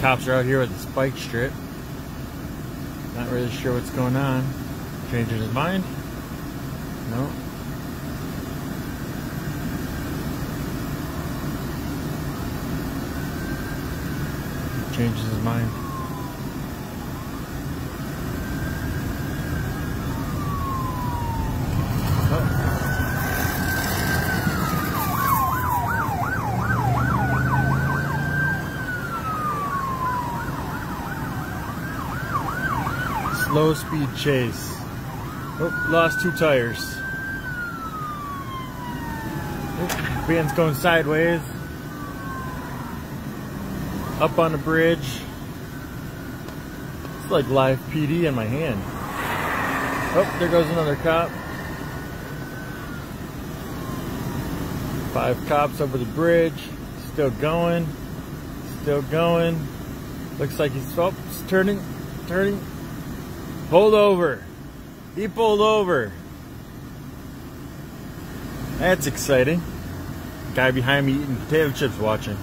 Cops are out here with a spike strip. Not really sure what's going on. Changing his mind? No. Changes his mind. Slow speed chase. Oh, lost two tires. Oh, van's going sideways. Up on the bridge. It's like live PD in my hand. Oh, there goes another cop. Five cops over the bridge. Still going. Still going. Looks like he's, oh, he's turning, turning. Pulled over. He pulled over. That's exciting. Guy behind me eating potato chips watching.